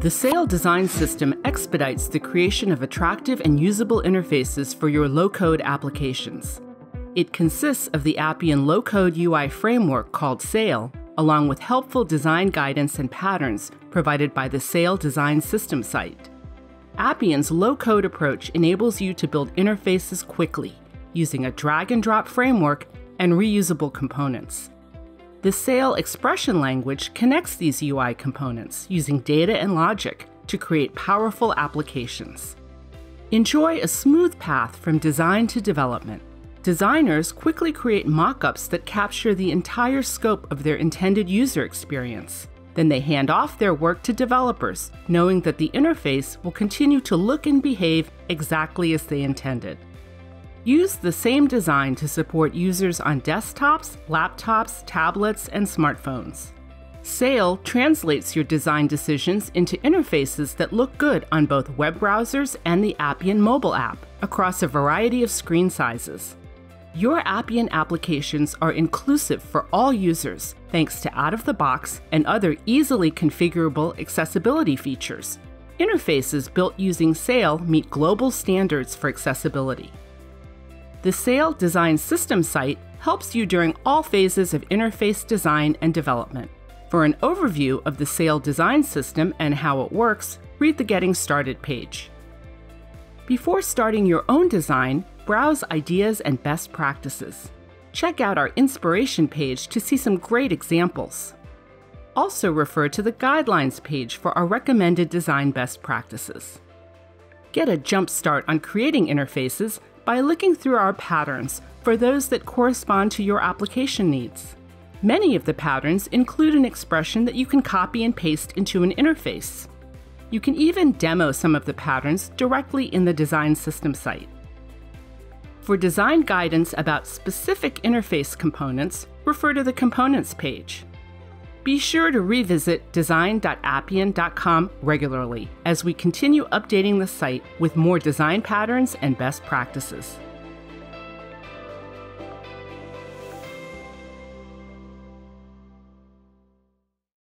The SAIL design system expedites the creation of attractive and usable interfaces for your low code applications. It consists of the Appian low code UI framework called SAIL, along with helpful design guidance and patterns provided by the SAIL design system site. Appian's low code approach enables you to build interfaces quickly using a drag and drop framework and reusable components. The SAIL expression language connects these UI components using data and logic to create powerful applications. Enjoy a smooth path from design to development. Designers quickly create mockups that capture the entire scope of their intended user experience. Then they hand off their work to developers, knowing that the interface will continue to look and behave exactly as they intended. Use the same design to support users on desktops, laptops, tablets, and smartphones. SAIL translates your design decisions into interfaces that look good on both web browsers and the Appian mobile app across a variety of screen sizes. Your Appian applications are inclusive for all users thanks to out of the box and other easily configurable accessibility features. Interfaces built using SAIL meet global standards for accessibility. The SAIL Design System site helps you during all phases of interface design and development. For an overview of the SAIL design system and how it works, read the Getting Started page. Before starting your own design, browse ideas and best practices. Check out our inspiration page to see some great examples. Also refer to the guidelines page for our recommended design best practices. Get a jump start on creating interfaces by looking through our patterns for those that correspond to your application needs. Many of the patterns include an expression that you can copy and paste into an interface. You can even demo some of the patterns directly in the Design System site. For design guidance about specific interface components, refer to the Components page. Be sure to revisit design.appian.com regularly as we continue updating the site with more design patterns and best practices.